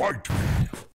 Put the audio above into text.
Fight!